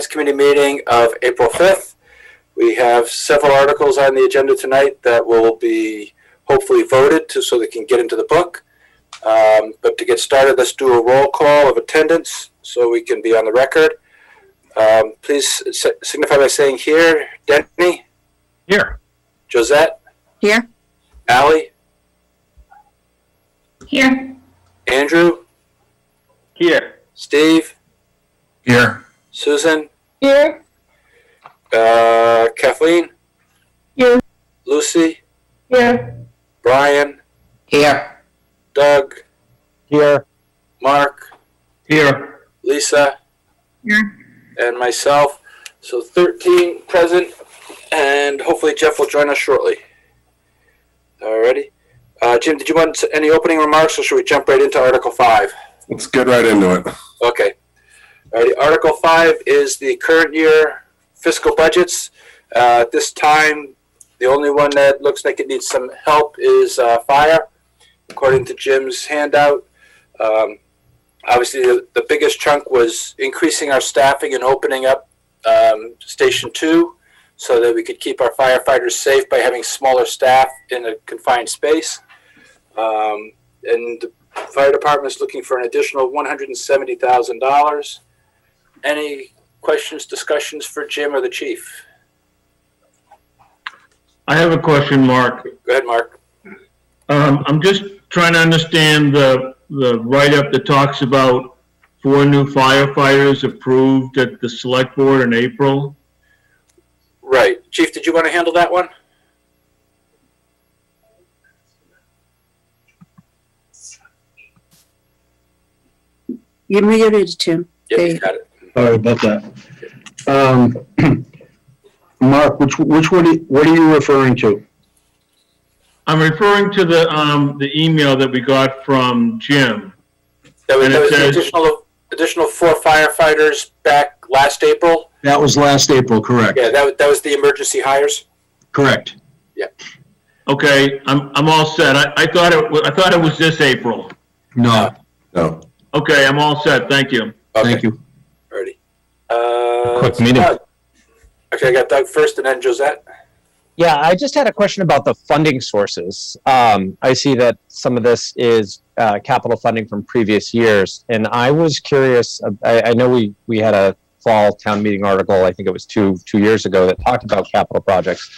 Finance Committee meeting of April 5th. We have several articles on the agenda tonight that will be hopefully voted to, so they can get into the book. Um, But to get started, let's do a roll call of attendance so we can be on the record. Um, Please si- signify by saying here. Denny, Here. Josette, Here. Ally, Here. Andrew, Here. Steve, Here. Susan, Here. uh, Kathleen, Here. Lucy, Here. Brian, Here. Doug, Here. Mark, Here. Lisa, Here. and myself. So 13 present, and hopefully Jeff will join us shortly. Alrighty. Uh, Jim, did you want any opening remarks, or should we jump right into Article 5? Let's get right into it. Okay. Alrighty, Article 5 is the current year fiscal budgets. Uh, at this time, the only one that looks like it needs some help is uh, fire, according to Jim's handout. Um, obviously, the, the, biggest chunk was increasing our staffing and opening up um, Station 2 so that we could keep our firefighters safe by having smaller staff in a confined space. Um, and the fire department is looking for an additional $170,000. Any questions, discussions for Jim or the chief? I have a question, Mark. Go ahead, Mark. Um, I'm just trying to understand the, the write-up that talks about four new firefighters approved at the select board in April. Right. Chief, did you want to handle that one? You're muted, Tim. Yep, Okay. you got it. Sorry about that. Um, Mark, which, which, what are, you- what are you referring to? I'm referring to the, um, the email that we got from Jim. That was, And that was says- additional, additional four firefighters back last April. That was last April, correct? Yeah, that, was- that was the emergency hires. Correct. Yeah. Okay, I'm, I'm all set. I, I thought it, I thought it was this April. No, No, Okay, I'm all set. Thank you. thank you. Alrighty. Uh, Quick meeting. Doug. Okay, I got Doug first and then Josette. Yeah, I just had a question about the funding sources. Um, I see that some of this is uh, capital funding from previous years, and I was curious. uh, I, I know we we had a fall town meeting article. I think it was two two years ago that talked about capital projects,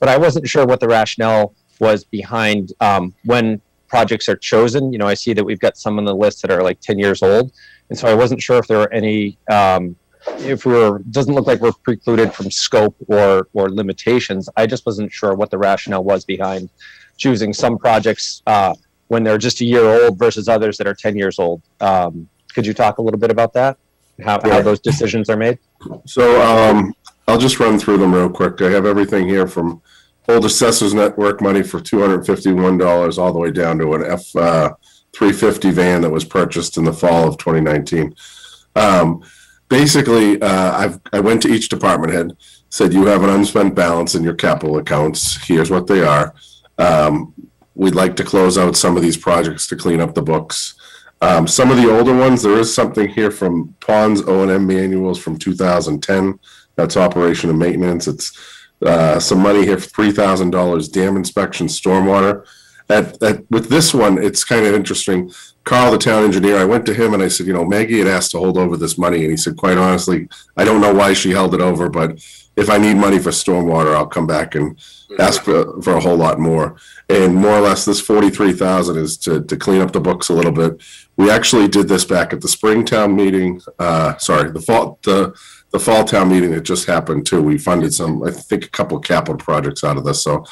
but I wasn't sure what the rationale was behind um, when projects are chosen. You know, I see that we've got some on the list that are like ten years old, and so I wasn't sure if there were any. Um, if we're doesn't look like we're precluded from scope or or limitations i just wasn't sure what the rationale was behind choosing some projects uh, when they're just a year old versus others that are 10 years old um, could you talk a little bit about that how, how those decisions are made so um, I'll just run through them real quick. I have everything here from old assessors network money for two hundred fifty-one dollars all the way down to an F uh, three fifty van that was purchased in the fall of twenty nineteen. Um, basically, uh, I've I went to each department head, said you have an unspent balance in your capital accounts. Here's what they are. Um, we'd like to close out some of these projects to clean up the books. Um, some of the older ones, there is something here from Ponds O and M manuals from 2010. That's operation and maintenance. It's uh, some money here for three thousand dollars dam inspection, stormwater. At, at with this one, it's kind of interesting. Carl, the town engineer, I went to him and I said, you know, Maggie had asked to hold over this money, and he said, quite honestly, I don't know why she held it over, but if I need money for stormwater, I'll come back and ask for, for a whole lot more. And more or less, this forty-three thousand is to, to clean up the books a little bit. We actually did this back at the Springtown meeting, uh, sorry, the fall, the, the fall town meeting that just happened too. We funded some, I think, a couple capital projects out of this, so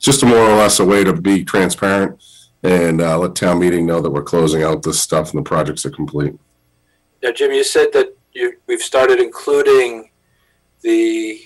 just a more or less a way to be transparent and, uh, let town meeting know that we're closing out this stuff and the projects are complete. Now, Jim, you said that you, we've started including the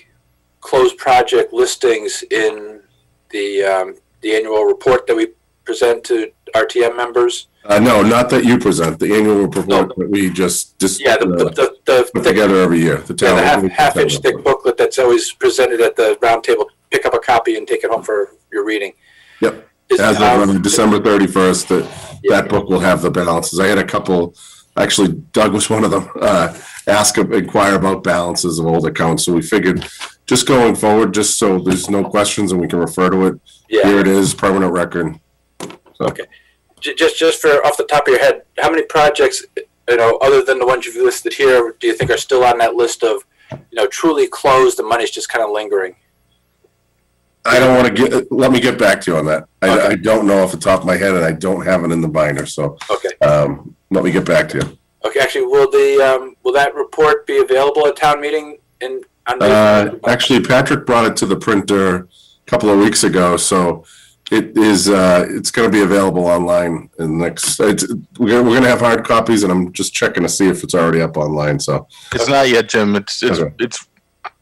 closed project listings in the, um, the annual report that we present to RTM members. Uh, no, not that you present, the annual report that we just, just. Yeah, the, uh, the, the, Put the, together every year, the yeah, town. the half, half inch thick booklet that's always presented at the round table. Pick up a copy and take it home for your reading. Yep. As of um, December thirty-first, that, yeah, that book will have the balances. I had a couple actually Doug was one of them, uh, ask, inquire about balances of old accounts. So we figured just going forward, just so there's no questions and we can refer to it, here it is, permanent record. Okay, just, just for off the top of your head, how many projects, you know, other than the ones you've listed here, do you think are still on that list of, you know, truly closed, the money's just kind of lingering? I don't want to get, let me get back to you on that. I, Okay. I don't know off the top of my head and I don't have it in the binder, so, Okay, um, let me get back to you. okay, actually, will the, um, will that report be available at town meeting in? Uh, actually, Patrick brought it to the printer a couple of weeks ago, so it is, uh, it's gonna be available online in the next, it's, we're gonna, we're gonna have hard copies and I'm just checking to see if it's already up online, so. It's not yet, Jim. It's it's Okay. it's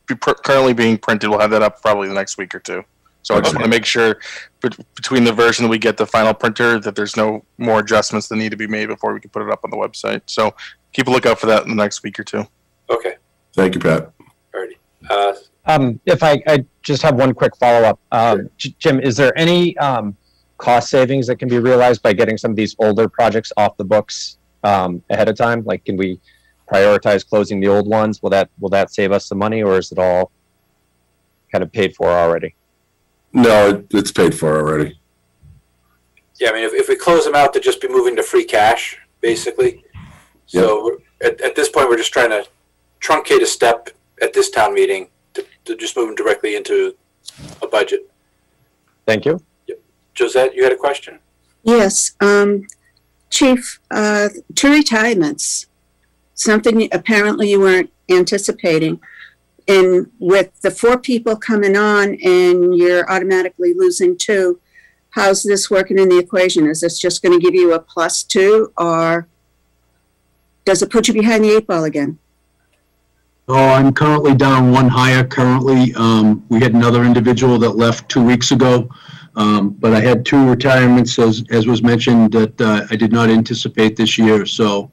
be- pr- currently being printed. We'll have that up probably the next week or two. So I just Okay. want to make sure between the version that we get the final printer that there's no more adjustments that need to be made before we can put it up on the website. So keep a lookout for that in the next week or two. Okay, Thank you, Pat. alrighty. Uh, Um, if I, I just have one quick follow-up. Um, J- Jim, is there any, um, cost savings that can be realized by getting some of these older projects off the books, um, ahead of time? Like, can we prioritize closing the old ones? Will that, will that save us some money or is it all kind of paid for already? No, it, it's paid for already. Yeah, I mean, if, if we close them out, they'd just be moving to free cash, basically. So we're- at, at this point, we're just trying to truncate a step at this town meeting to, to just move them directly into a budget. Thank you. Josette, you had a question? Yes, um, Chief, uh, two retirements, something apparently you weren't anticipating. And with the four people coming on and you're automatically losing two, how's this working in the equation? Is this just gonna give you a plus two or does it put you behind the eight ball again? Oh, I'm currently down one higher currently. Um, we had another individual that left two weeks ago. Um, but I had two retirements, as, as was mentioned, that, uh, I did not anticipate this year, so.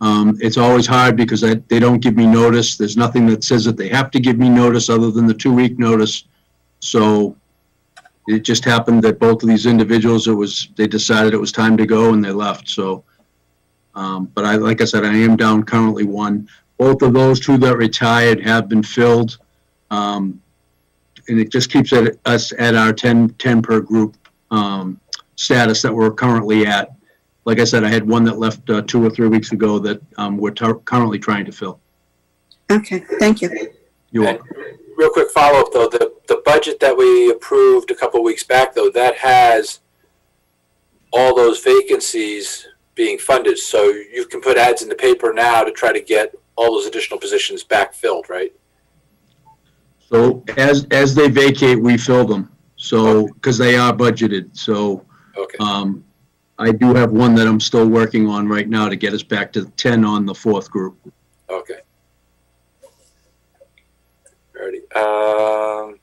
Um, it's always hard because I, they don't give me notice. There's nothing that says that they have to give me notice other than the two-week notice. So it just happened that both of these individuals, it was, they decided it was time to go and they left, so. Um, but I, like I said, I am down currently one. Both of those two that retired have been filled. Um, and it just keeps it, us at our 10, 10 per group, um, status that we're currently at. Like I said, I had one that left, uh, two or three weeks ago that, um, we're tar- currently trying to fill. Okay, thank you. You're And welcome. Real quick follow-up, though, the, the budget that we approved a couple weeks back, though, that has all those vacancies being funded, so you can put ads in the paper now to try to get all those additional positions backfilled, right? So as, as they vacate, we fill them. So, because they are budgeted, so, Okay, um, I do have one that I'm still working on right now to get us back to 10 on the fourth group. okay. Alrighty, um,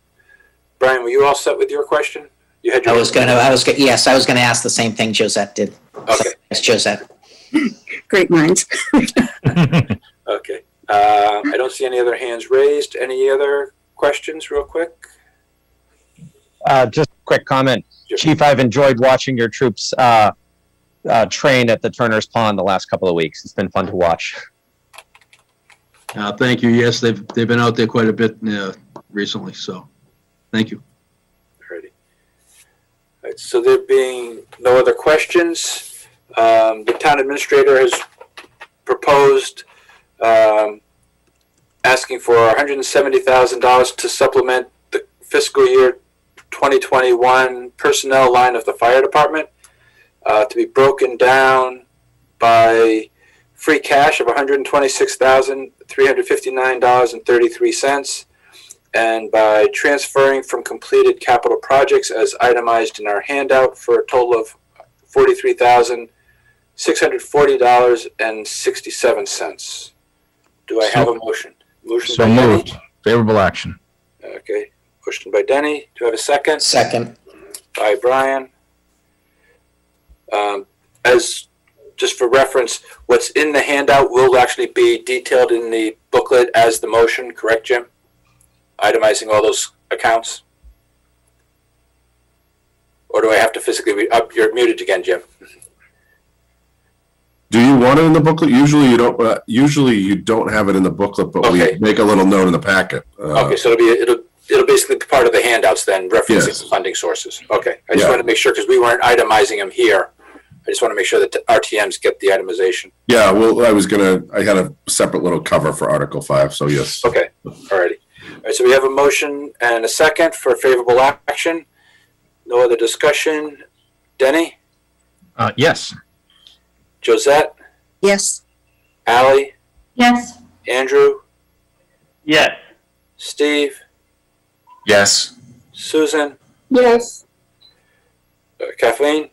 Brian, were you all set with your question? You had your. I was gonna, I was, go- yes, I was gonna ask the same thing Josette did. Okay, Yes, Josette. Great minds. okay. Uh, I don't see any other hands raised. Any other questions, real quick? Uh, just a quick comment. Sure. Chief, I've enjoyed watching your troops, uh, uh, train at the Turner's Pond the last couple of weeks. It's been fun to watch. Uh, thank you. Yes, they've, they've been out there quite a bit, uh, recently, so, thank you. Alrighty. All right, so there being no other questions, um, the town administrator has proposed, um, asking for hundred and seventy thousand dollars to supplement the fiscal year twenty twenty-one personnel line of the fire department, uh, to be broken down by free cash of hundred and twenty-six thousand, three hundred fifty-nine dollars and thirty-three cents, and by transferring from completed capital projects as itemized in our handout for a total of forty-three thousand, six hundred forty dollars and sixty-seven cents. Do I have a motion? Motion So by Denny. moved. Favorable action. Okay, motion by Denny. Do I have a second? Second, By Brian. Um, as, just for reference, what's in the handout will actually be detailed in the booklet as the motion, correct, Jim? Itemizing all those accounts? Or do I have to physically read, up, you're muted again, Jim. Do you want it in the booklet? Usually you don't, uh, usually you don't have it in the booklet, but we make a little note in the packet. Uh, Okay, so it'll be, it'll, it'll basically be part of the handouts then, referencing Yes. the funding sources. Okay, I just Yeah. wanted to make sure, because we weren't itemizing them here. I just want to make sure that the RTMs get the itemization. Yeah, well, I was gonna, I had a separate little cover for Article Five, so yes. Okay, alrighty. All right, so we have a motion and a second for favorable action. No other discussion. Denny, Uh, yes. Josette, Yes, Ally, Yes. Andrew, Yes. Steve, Yes. Susan, Yes. uh, Kathleen,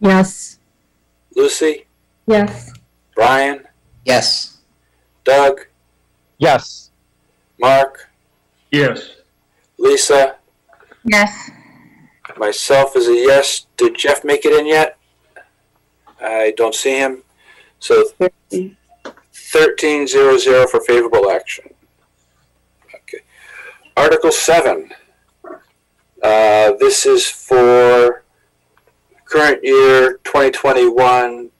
Yes. Lucy, Yes. Brian, Yes. Doug, Yes. Mark, Yes. Lisa, Yes. myself is a yes. Did Jeff make it in yet? I don't see him. So thirteen zero zero for favorable action. Okay. Article seven. Uh, this is for current year twenty twenty-one,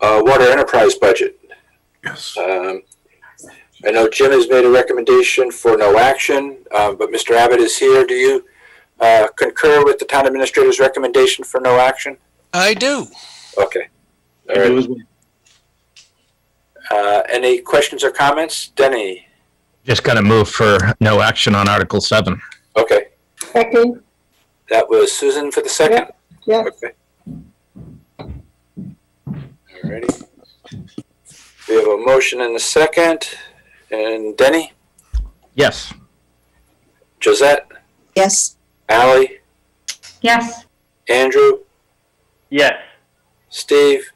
uh, water enterprise budget. Yes. Um, I know Jim has made a recommendation for no action, uh, but Mr. Abbott is here. Do you, uh, concur with the town administrator's recommendation for no action? I do. Okay. All I right. do as well. Uh, any questions or comments? Denny? Just gonna move for no action on Article seven. Okay, Second. that was Susan for the second? Yes. Okay. Alrighty. We have a motion and a second. And Denny, Yes. Josette, yes, Ally, Yes. Andrew, Yes. Steve,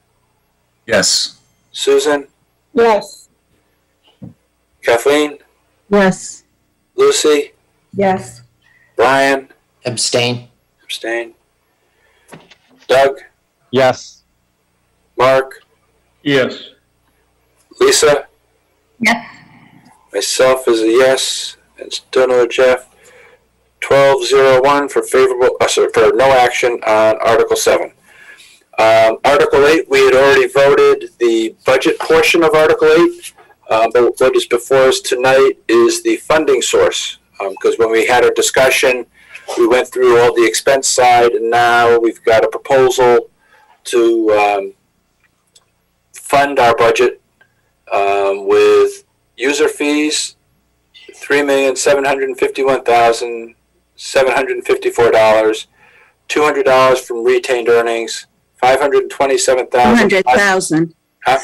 Yes. Susan, Yes. Kathleen, Yes. Lucy, Yes. Brian, Abstain? abstain. Doug, Yes. Mark, Yes. Lisa, Yes. myself is a yes, and still no Jeff. Twelve zero one for favorable, uh, sorry, for no action on Article seven. Um, Article eight, we had already voted the budget portion of Article eight. Uh, but what is before us tonight is the funding source. Um, because when we had our discussion, we went through all the expense side, and now we've got a proposal to, um, fund our budget, um, with user fees, three million seven hundred and fifty-one thousand seven hundred fifty-four dollars, two hundred dollars from retained earnings, five hundred twenty-seven two thousand. hundred thousand. Huh?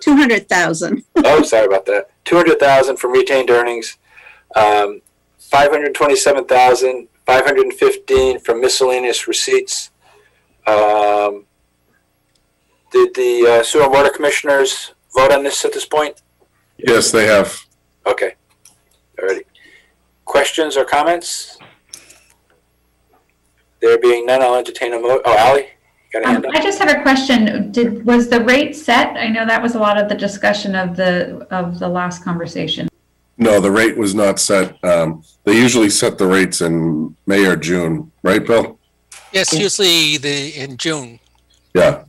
Two hundred thousand. Oh, sorry about that. Two hundred thousand from retained earnings, um, five hundred twenty-seven thousand five hundred and fifteen from miscellaneous receipts. Um, did the uh, sewer and water commissioners vote on this at this point? Yes, they have. Okay. Alrighty. Questions or comments? There being none, I'll entertain a mo, oh, Ally? you Got a Um, hand up? I just have a question. Did, was the rate set? I know that was a lot of the discussion of the, of the last conversation. No, the rate was not set. Um, they usually set the rates in May or June, right, Bill? Yes, usually the, in June. Yeah.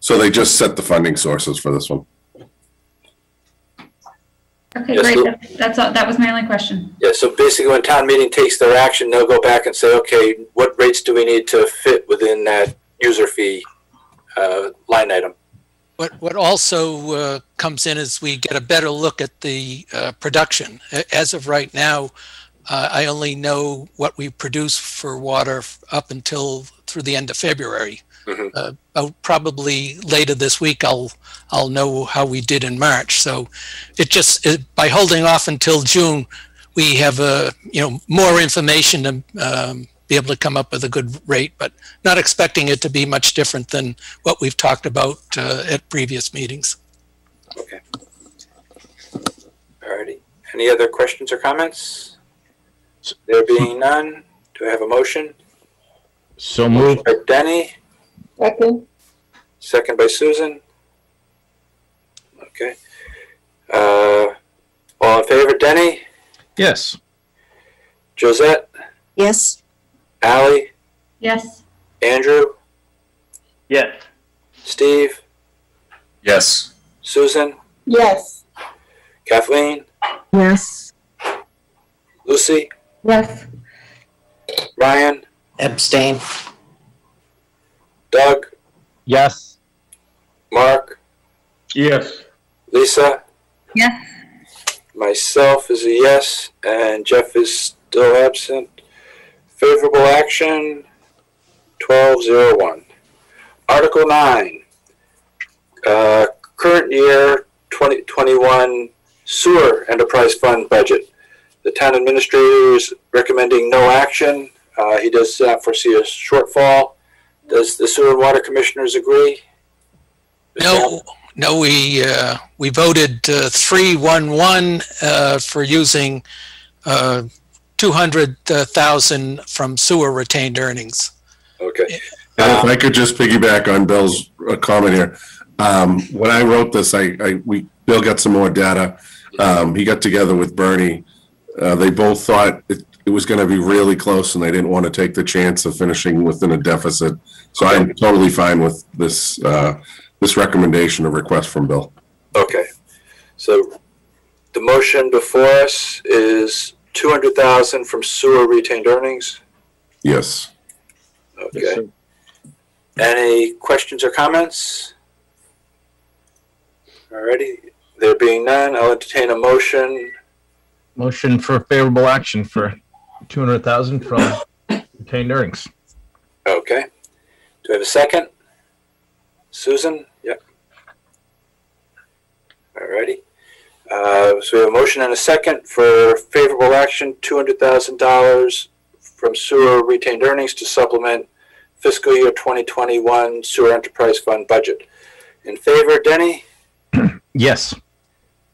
So they just set the funding sources for this one. Okay, Yes, great. Lou? That- That's, all. that was my only question. Yeah, so basically when town meeting takes their action, they'll go back and say, okay, what rates do we need to fit within that user fee, uh, line item? What, what also uh, comes in is we get a better look at the uh, production. As of right now, uh, I only know what we produce for water up until through the end of February. Mhm. Uh, probably later this week, I'll, I'll know how we did in March. So it just, it, by holding off until June, we have, uh, you know, more information to um, be able to come up with a good rate, but not expecting it to be much different than what we've talked about uh, at previous meetings. Okay. Alrighty. Any other questions or comments? There being none, do I have a motion? So moved. By Denny, Second. second by Susan. Okay. Uh, all in favor, Denny, Yes. Josette, Yes, Ally, Yes. Andrew, Yes. Steve, Yes. Susan, Yes. Kathleen, Yes. Lucy, Yes. Ryan, Abstain? Doug, Yes. Mark, Yes. Lisa, Yes. myself is a yes, and Jeff is still absent. Favorable action, twelve zero one. Article nine, uh, current year twenty twenty-one sewer enterprise fund budget. The town administrator is recommending no action. Uh, he does not foresee a shortfall. Does the sewer and water commissioners agree? No, no, we, uh, we voted, uh, three, one, one, uh, for using, uh, two hundred thousand from sewer retained earnings. Okay. And if I could just piggyback on Bill's uh, comment here. Um, when I wrote this, I, I, we, Bill got some more data. Um, he got together with Bernie. Uh, they both thought it, it was gonna be really close and they didn't want to take the chance of finishing within a deficit. So I'm totally fine with this, uh, this recommendation or request from Bill. Okay, so the motion before us is two hundred thousand from sewer retained earnings. Yes. Okay. Any questions or comments? Alrighty, there being none, I'll entertain a motion. Motion for favorable action for two hundred thousand from retained earnings. Okay. Do we have a second? Susan? Yep. Alrighty. Uh, so we have a motion and a second for favorable action, two hundred thousand dollars from sewer retained earnings to supplement fiscal year twenty twenty-one sewer enterprise fund budget. In favor, Denny, Yes.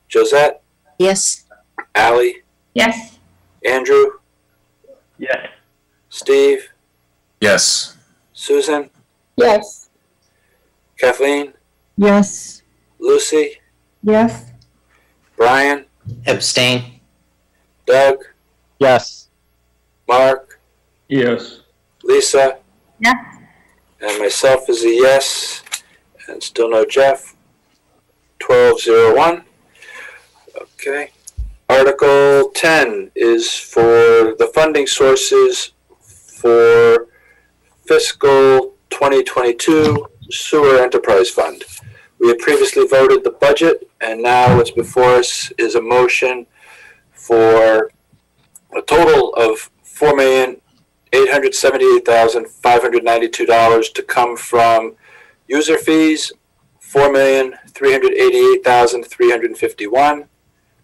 Josette, Yes. Ally, Yes. Andrew, Yes. Steve, Yes. Susan, Yes. Kathleen, Yes. Lucy, Yes. Brian, Abstain? Doug, Yes. Mark, Yes. Lisa, Yes. and myself is a yes, and still no Jeff. Twelve zero one. Okay. Article ten is for the funding sources for fiscal twenty twenty-two sewer enterprise fund. We had previously voted the budget, and now what's before us is a motion for a total of four million eight hundred seventy-eight thousand five hundred ninety-two dollars to come from user fees, four million three hundred eighty-eight thousand three hundred fifty-one,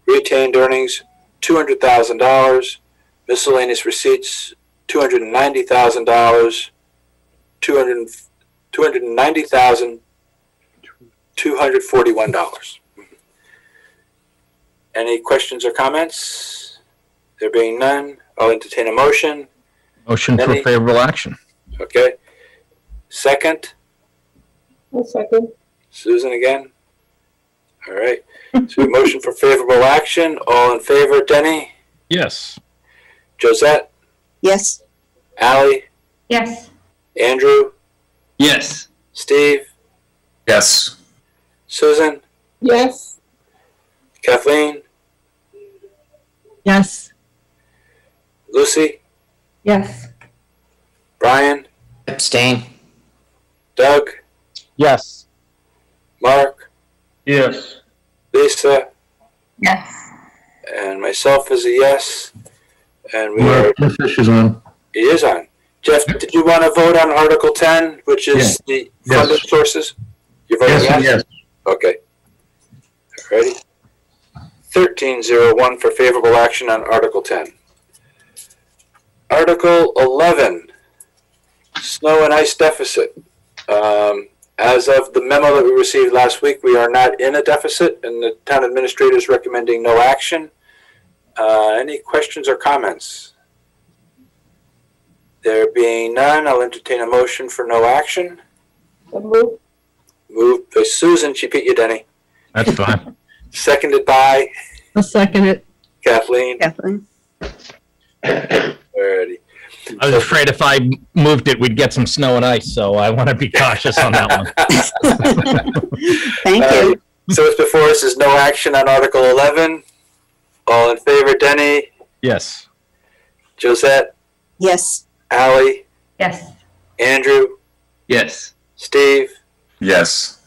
retained earnings, two hundred thousand dollars, miscellaneous receipts, two hundred ninety thousand dollars, two hundred two hundred ninety thousand two hundred forty-one dollars. Mm-hmm. Any questions or comments? There being none, I'll entertain a motion. Motion for Any- favorable action. Okay. Second, A second. Susan again. All right. So a motion for favorable action. All in favor, Denny, Yes. Josette, Yes. Ally, Yes. Andrew, Yes. Steve, Yes. Susan, Yes. Kathleen, Yes. Lucy, Yes. Brian, Abstain? Doug, Yes. Mark, Yes. Lisa, Yes. and myself is a yes. And we are, Mark, the fish is on. it is on. Jeff, did you want to vote on Article ten, which is Yes. the Yes. funding sources? You're voting Yes, and yes. Okay. Ready? Thirteen zero one for favorable action on Article ten. Article eleven, snow and ice deficit. Um, as of the memo that we received last week, we are not in a deficit and the town administrator is recommending no action. Uh, any questions or comments? There being none, I'll entertain a motion for no action. So move. Moved by Susan, she beat you, Denny. That's fine. Seconded by A second it. Kathleen. Kathleen? Alrighty. I was afraid if I moved it, we'd get some snow and ice, so I want to be cautious on that one. Thank Uh, you. So what's before us is no action on Article 11. All in favor, Denny, Yes. Josette, Yes, Ally, Yes. Andrew, Yes. Steve, Yes.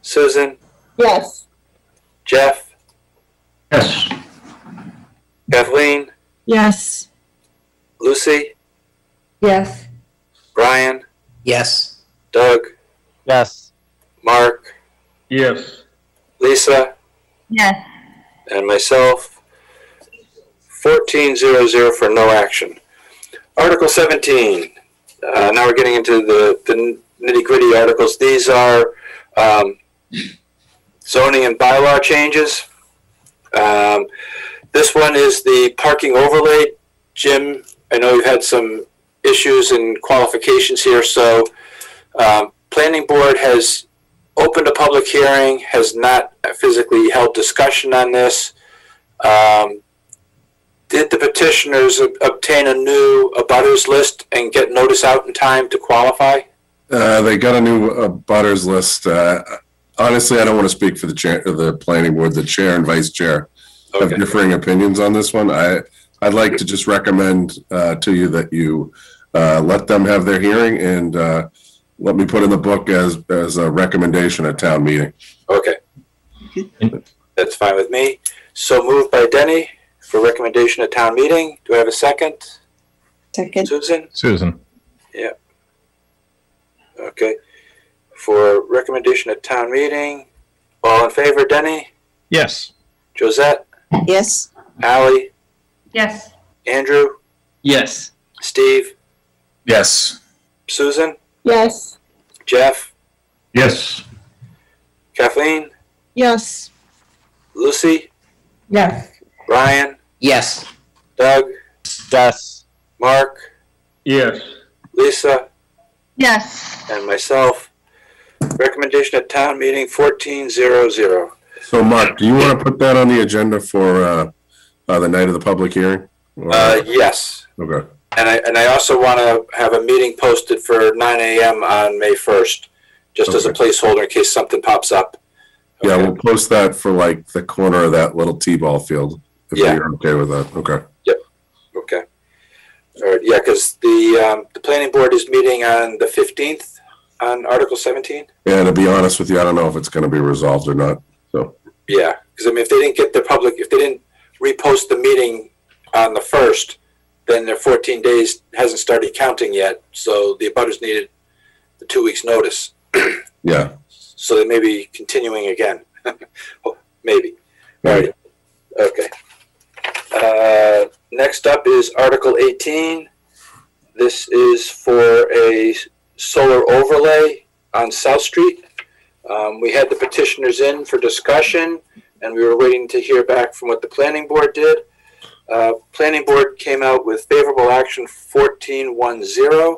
Susan, Yes. Jeff, Yes. Kathleen, Yes. Lucy, Yes. Brian, Yes. Doug, Yes. Mark, Yes. Lisa, Yes. and myself. 1400 for no action. Article 17. Uh, now we're getting into the, the nitty gritty articles. These are um, zoning and bylaw changes. Um, this one is the parking overlay. Jim, I know you've had some issues and qualifications here, so um, planning board has opened a public hearing, has not physically held discussion on this. Um, did the petitioners ob- obtain a new abutters list and get notice out in time to qualify? Uh, they got a new uh, butters list. Uh, honestly, I don't want to speak for the chair, the planning board, the chair and vice chair have differing opinions on this one. I, I'd like to just recommend, uh, to you that you, uh, let them have their hearing and, uh, let me put in the book as, as a recommendation at town meeting. Okay. That's fine with me. So moved by Denny for recommendation at town meeting. Do I have a second? second, Susan? Susan. Okay. For recommendation at town meeting, all in favor, Denny? Yes. Josette? yes, Ally? Yes. Andrew? Yes. Steve? Yes. Susan? Yes. Jeff? Yes. Kathleen? Yes. Lucy? Yes. Brian? Yes. Doug? Yes. Mark? Yes. Lisa? Yes. And myself. Recommendation at town meeting fourteen zero zero. So Mark, do you want to put that on the agenda for, uh, uh, the night of the public hearing? Or- Uh, yes. Okay. And I, and I also want to have a meeting posted for nine AM on May first, just as a placeholder in case something pops up. Yeah, Okay. we'll post that for like the corner of that little T-ball field, if Yeah. you're okay with that. Okay. Okay. All right, yeah, because the, um, the planning board is meeting on the fifteenth on Article seventeen. And to be honest with you, I don't know if it's gonna be resolved or not, so. Yeah, because I mean, if they didn't get the public, if they didn't repost the meeting on the first, then their fourteen days hasn't started counting yet, so the abutters needed the two weeks' notice. Yeah, So they may be continuing again. Maybe. Right. Okay. Uh, next up is Article 18. This is for a solar overlay on South Street. Um, we had the petitioners in for discussion, and we were waiting to hear back from what the planning board did. Uh, planning board came out with favorable action 1410.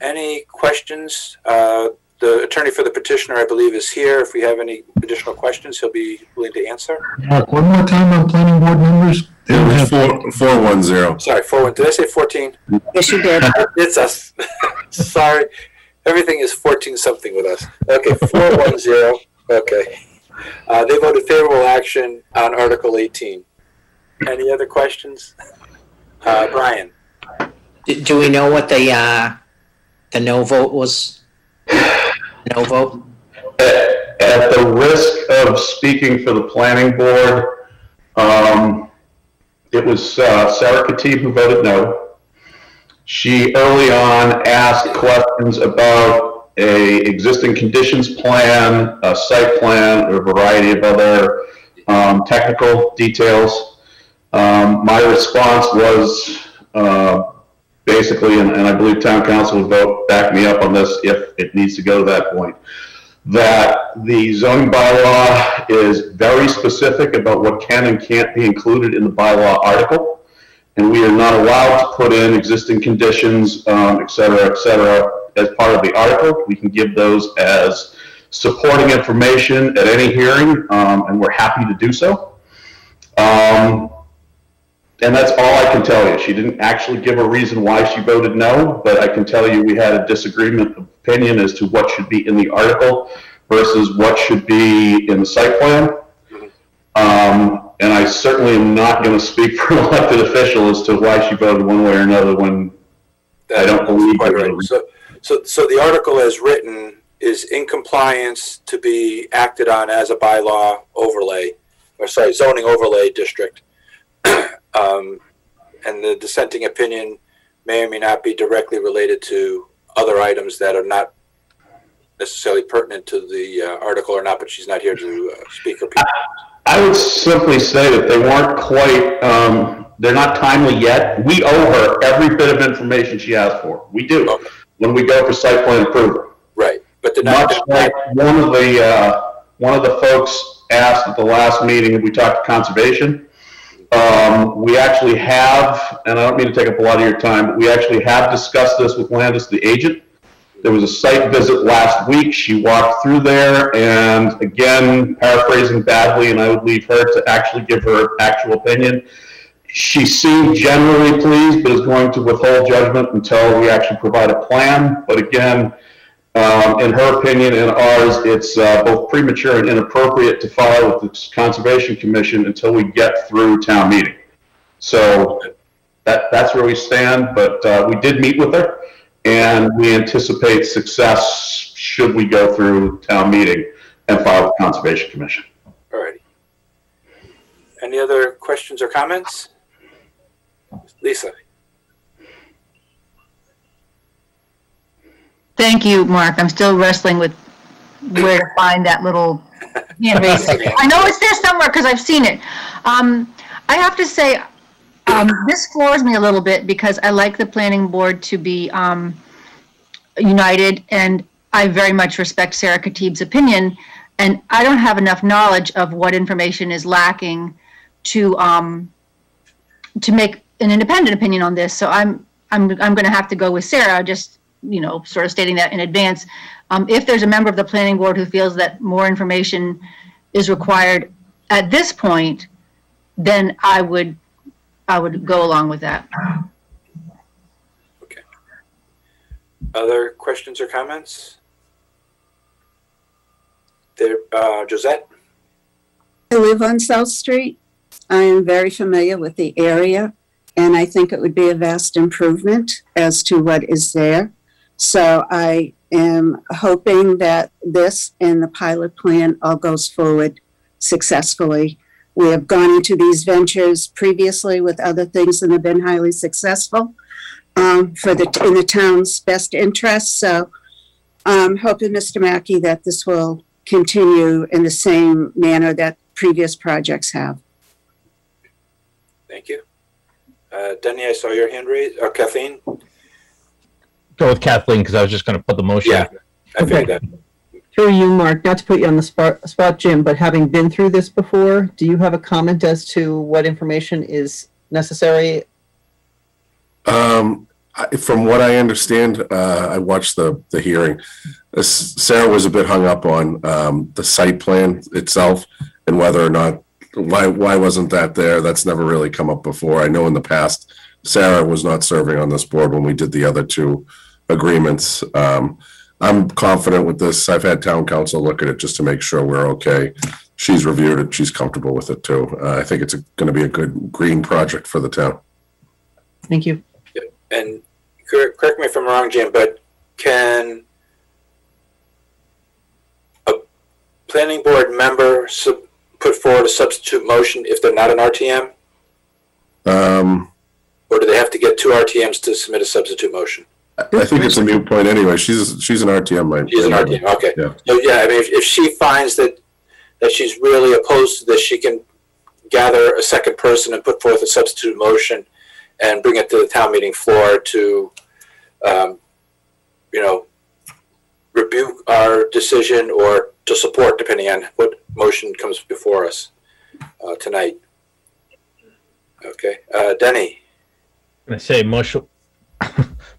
Any questions? Uh, the attorney for the petitioner, I believe, is here. If we have any additional questions, he'll be willing to answer. Mark, one more time on planning board members? They it was four, four one zero. Sorry, four one. Did I say fourteen? yes, you did. It's us. Sorry, everything is fourteen something with us. Okay, four one zero. Okay, uh, they voted favorable action on Article eighteen. Any other questions? Uh, Brian. Do, do we know what the, uh, the no vote was? No vote? At at the risk of speaking for the planning board, um, it was uh, Sarah Katib who voted no. She early on asked questions about a existing conditions plan, a site plan, a variety of other um, technical details. Um, My response was uh, basically, and, and I believe town counsel would vote, back me up on this if it needs to go to that point, that the zoning bylaw is very specific about what can and can't be included in the bylaw article. And we are not allowed to put in existing conditions, um, et cetera, et cetera, as part of the article. We can give those as supporting information at any hearing, um, and we're happy to do so. Um, and that's all I can tell you. She didn't actually give a reason why she voted no, but I can tell you we had a disagreement of opinion as to what should be in the article versus what should be in the site plan. Um, and I certainly am not going to speak for an elected official as to why she voted one way or another when I don't believe Quite right. So, so, so the article as written is in compliance to be acted on as a bylaw overlay, or sorry, zoning overlay district. Um, and the dissenting opinion may or may not be directly related to other items that are not necessarily pertinent to the uh, article or not, but she's not here to uh, speak her. I would simply say that they weren't quite, um, they're not timely yet. We owe her every bit of information she asked for. We do, when we go for site plan approval. Right, but they're not. Much like one of the, uh, one of the folks asked at the last meeting, we talked to conservation. Um, we actually have, and I don't mean to take up a lot of your time, but we actually have discussed this with Landis, the agent. There was a site visit last week. She walked through there and again, paraphrasing badly, and I would leave her to actually give her actual opinion. She seemed generally pleased, but is going to withhold judgment until we actually provide a plan. But again, um, in her opinion and ours, it's uh, both premature and inappropriate to file with the Conservation Commission until we get through town meeting. So that, that's where we stand, but uh, we did meet with her, and we anticipate success should we go through town meeting and file with the Conservation Commission. Alrighty. Any other questions or comments? Lisa? Thank you, Mark. I'm still wrestling with where to find that little hand raise. I know it's there somewhere because I've seen it. Um, I have to say, um, this floors me a little bit because I like the planning board to be, um, united and I very much respect Sarah Katib's opinion. And I don't have enough knowledge of what information is lacking to, um, to make an independent opinion on this. So I'm, I'm, I'm going to have to go with Sarah, just, you know, sort of stating that in advance. Um, if there's a member of the planning board who feels that more information is required at this point, then I would, I would go along with that. Okay. Other questions or comments? There, uh, Josette? I live on South Street. I am very familiar with the area, and I think it would be a vast improvement as to what is there. So I am hoping that this and the pilot plan all goes forward successfully. We have gone into these ventures previously with other things and have been highly successful um, for the in the town's best interest. So I'm hoping, Mr. Mackey, that this will continue in the same manner that previous projects have. Thank you. Uh, Denny, I saw your hand raised, or Kathleen? Go with Kathleen because I was just going to put the motion. Yeah, I figured that. Through you, Mark, not to put you on the spot, spot, Jim, but having been through this before, do you have a comment as to what information is necessary? Um, I, from what I understand, uh, I watched the, the hearing. Uh, Sarah was a bit hung up on, um, the site plan itself and whether or not, why, why wasn't that there? That's never really come up before. I know in the past, Sarah was not serving on this board when we did the other two agreements. Um, I'm confident with this. I've had town counsel look at it just to make sure we're okay. She's reviewed it. She's comfortable with it too. Uh, I think it's going to be a good green project for the town. Thank you. And cor- correct me if I'm wrong, Jim, but can a planning board member sub- put forward a substitute motion if they're not an RTM? Um, Or do they have to get two RTMs to submit a substitute motion? I think it's a new point anyway. She's, she's an RTM, right? She's an RTM, okay. Yeah. So, yeah, I mean, if, if she finds that, that she's really opposed to this, she can gather a second person and put forth a substitute motion and bring it to the town meeting floor to, um, you know, rebuke our decision or to support, depending on what motion comes before us, uh, tonight. Okay, uh, Denny, I'm going to say motion,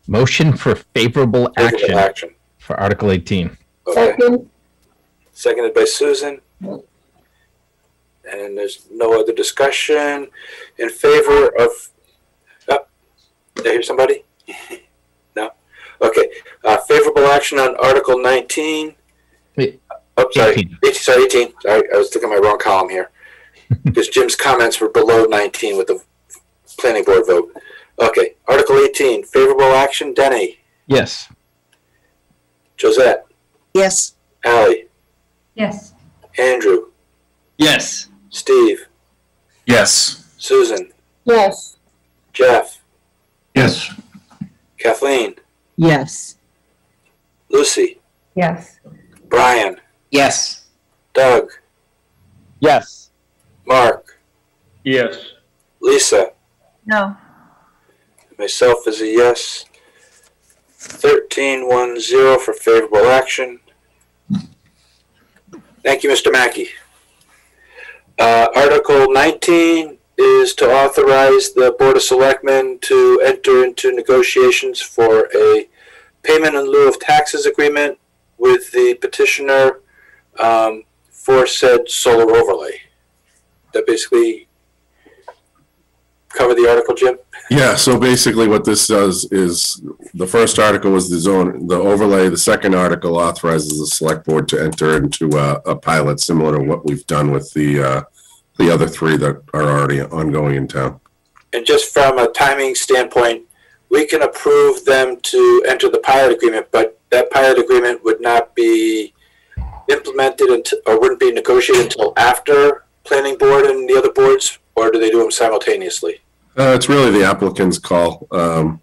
motion for favorable action favorable action, for Article 18. okay, seconded by Susan. And there's no other discussion in favor of, oh, did I hear somebody? No? Okay, uh, favorable action on Article nineteen. Wait. Oh, sorry, 18. 18, sorry, eighteen, sorry, I was looking at my wrong column here. Because Jim's comments were below nineteen with the planning board vote. Okay, Article eighteen, favorable action, Denny, Yes. Josette, Yes. Ally, Yes. Andrew, Yes. Steve, Yes. Susan, Yes. Jeff, Yes. Kathleen, Yes. Lucy, Yes. Brian, Yes. Doug, Yes. Mark, Yes. Lisa, No. Myself is a yes. Thirteen one zero for favorable action. Thank you, Mr. Mackey. Uh, Article nineteen is to authorize the Board of Selectmen to enter into negotiations for a payment in lieu of taxes agreement with the petitioner um, for said solar overlay. That basically cover the article, Jim? Yeah, so basically what this does is, the first article was the zone, the overlay, the second article authorizes the select board to enter into a, a pilot similar to what we've done with the, uh, the other three that are already ongoing in town. And just from a timing standpoint, we can approve them to enter the pilot agreement, but that pilot agreement would not be implemented until, or wouldn't be negotiated until after planning board and the other boards, or do they do them simultaneously? Uh, it's really the applicant's call. Um,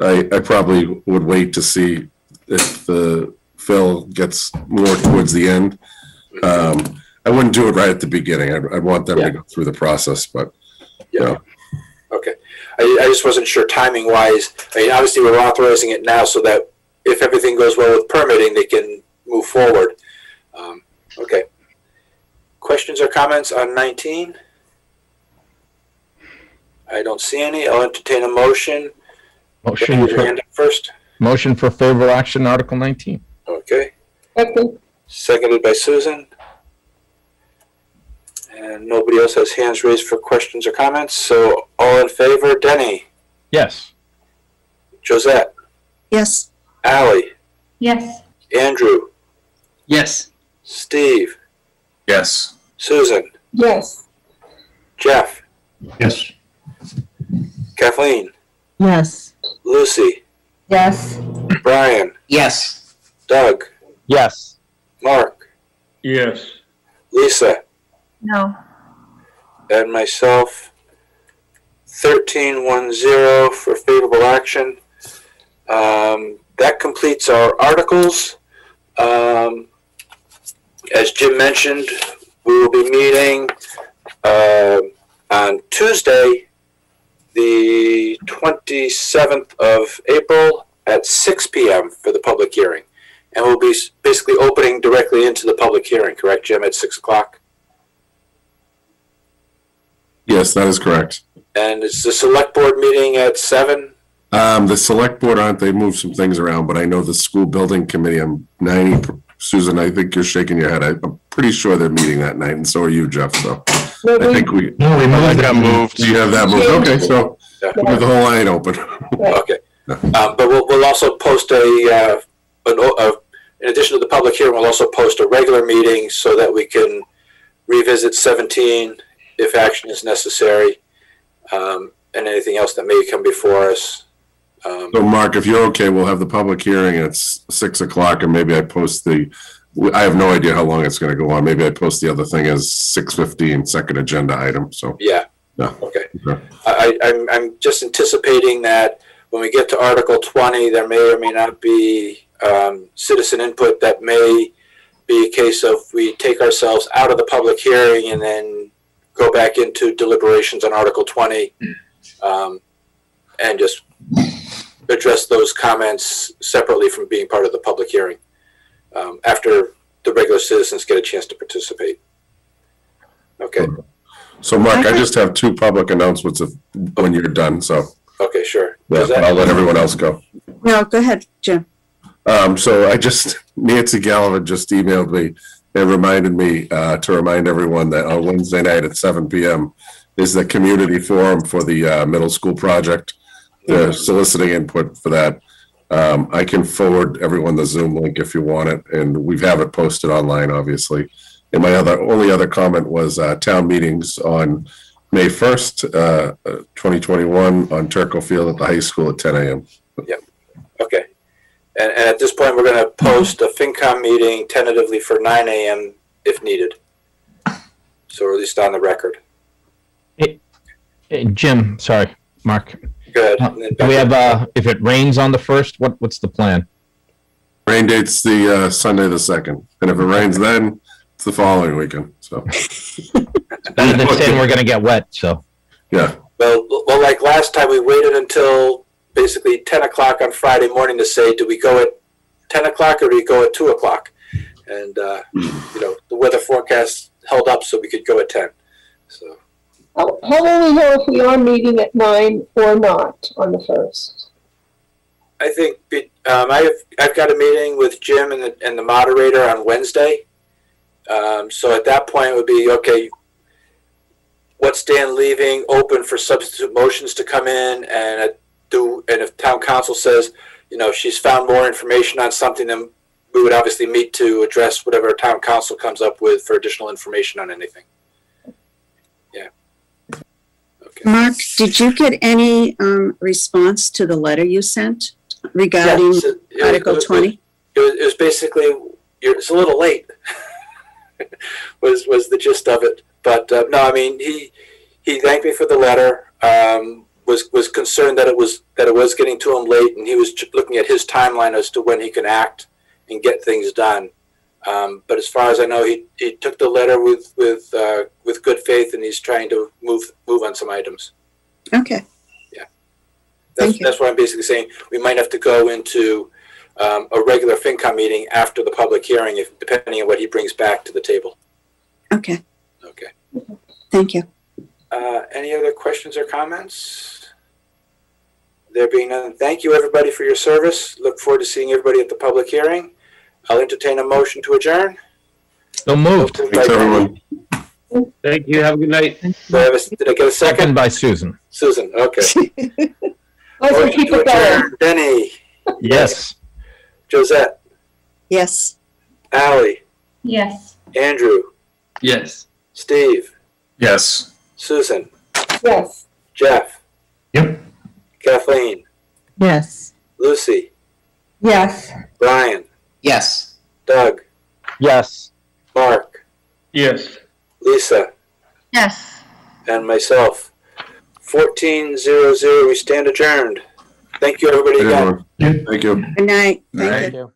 I, I probably would wait to see if the fill gets more towards the end. Um, I wouldn't do it right at the beginning. I'd, I'd want them to go through the process, but, you know, Okay. I, I just wasn't sure timing wise. I mean, obviously, we're authorizing it now so that if everything goes well with permitting, they can move forward. Um, okay. Questions or comments on nineteen? I don't see any. I'll entertain a motion. Motion Raise your hand up First, motion for favorable action, Article 19. okay. Seconded by Susan. And nobody else has hands raised for questions or comments, so all in favor, Denny, Yes. Josette, Yes. Ally, Yes. Andrew, Yes. Steve, Yes. Susan, Yes. Jeff, Yes. Kathleen, Yes. Lucy, Yes. Brian, Yes. Doug, Yes. Mark, Yes. Lisa, No. and myself. Thirteen one zero for favorable action. Um, that completes our articles. Um, as Jim mentioned, we will be meeting uh, on Tuesday, the twenty seventh of April at six p.m. for the public hearing, and we'll be basically opening directly into the public hearing. Correct, Jim? At six o'clock. yes, that is correct. And it's the select board meeting at seven. Um, the select board aren't, they moved some things around, but I know the school building committee, I'm ninety, Susan, I think you're shaking your head. I- I'm pretty sure they're meeting that night, and so are you, Jeff, so. I think we, No, we That moved got moved. you have that moved, okay, so, Yeah. with the whole line open. Okay. Um, but we'll, we'll also post a, uh, an, o- uh, in addition to the public hearing, we'll also post a regular meeting so that we can revisit seventeen if action is necessary. Um, and anything else that may come before us. Um, So Mark, if you're okay, we'll have the public hearing at s- six o'clock and maybe I post the, I have no idea how long it's gonna go on. Maybe I post the other thing as six fifteen, second agenda item, so. yeah, Yeah. okay. Okay. I, I'm, I'm just anticipating that when we get to Article twenty, there may or may not be, um, citizen input that may be a case of we take ourselves out of the public hearing and then go back into deliberations on Article twenty. Um, and just address those comments separately from being part of the public hearing. Um, after the regular citizens get a chance to participate. Okay, So Mark, I just have two public announcements if, when you're done, so, okay, sure. yeah, that- I'll let everyone else go. No, go ahead, Jim. Um, so I just, Nancy Gallivan just emailed me and reminded me uh, to remind everyone that on Wednesday night at seven PM is the community forum for the uh, middle school project. They're soliciting input for that. Um, I can forward everyone the Zoom link if you want it, and we have have it posted online, obviously. And my other, only other comment was uh, town meetings on May 1st, uh, uh, 2021 on Turco Field at the high school at 10 a.m. Yeah. Okay. And, and at this point, we're gonna post a FinCom meeting tentatively for nine AM if needed. So at least on the record. Eh, Jim, sorry, Mark. Good. Do we have, uh, if it rains on the first, what, what's the plan? Rain date's the uh, Sunday the 2nd, and if it rains then, it's the following weekend, so, Better than saying we're gonna get wet, so. yeah. Well, well, like last time, we waited until basically ten o'clock on Friday morning to say, do we go at ten o'clock or do we go at two o'clock? And, uh, you know, the weather forecast held up so we could go at ten. So, How, how will we know if we are meeting at nine or not on the first? I think, um, I've, I've got a meeting with Jim and the, and the moderator on Wednesday. Um, so at that point, it would be, okay, what's Dan leaving open for substitute motions to come in and do, and if town counsel says, you know, she's found more information on something, then we would obviously meet to address whatever town counsel comes up with for additional information on anything. Yeah. Mark, did you get any um, response to the letter you sent regarding it- Article it was- 20? It was, it was basically, you're, it's a little late. was was the gist of it. But uh, no, I mean he he thanked me for the letter. Um, was was concerned that it was that it was getting to him late, and he was ch- looking at his timeline as to when he can act and get things done. Um, but as far as I know, he, he took the letter with with uh, with good faith, and he's trying to move move on some items. Okay, Yeah, That's, that's what I'm basically saying. We might have to go into um, a regular FinCom meeting after the public hearing, if, depending on what he brings back to the table. okay. Okay. Thank you. Uh, any other questions or comments? There being none, thank you everybody for your service. Look forward to seeing everybody at the public hearing. I'll entertain a motion to adjourn. So moved. Thanks, everyone. Thank you. Have a good night. Did I, have a- did I get a second? Second by Susan. Susan, okay. Let's Motion keep to it going. adjourn. Denny, Yes. Josette, Yes. Ally, Yes. Andrew, Yes. Steve, Yes. Susan, Yes. Jeff, Yep. Kathleen, Yes. Lucy, Yes. Brian, Yes. Doug, Yes. Mark, Yes. Lisa, Yes. and myself. Fourteen zero zero, we stand adjourned. Thank you, everybody Good again. one. Thank you. Good night. All right. Thank you. Thank you.